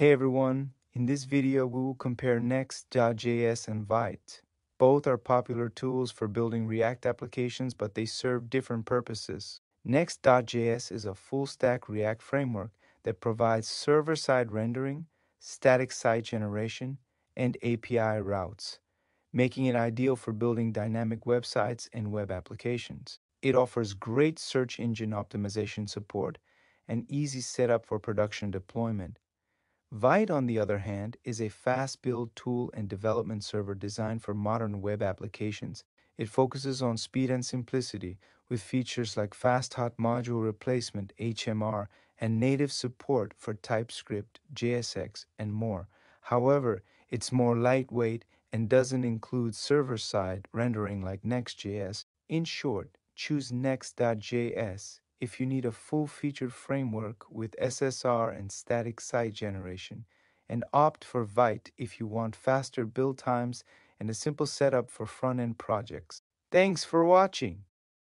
Hey everyone, in this video we will compare Next.js and Vite. Both are popular tools for building React applications, but they serve different purposes. Next.js is a full-stack React framework that provides server-side rendering, static site generation, and API routes, making it ideal for building dynamic websites and web applications. It offers great search engine optimization support and easy setup for production deployment. Vite, on the other hand, is a fast build tool and development server designed for modern web applications. It focuses on speed and simplicity with features like fast hot module replacement HMR and native support for TypeScript, JSX, and more. However, it's more lightweight and doesn't include server side rendering like Next.js. In short, choose Next.js if you need a full-featured framework with SSR and static site generation, and opt for Vite if you want faster build times and a simple setup for front-end projects. Thanks for watching!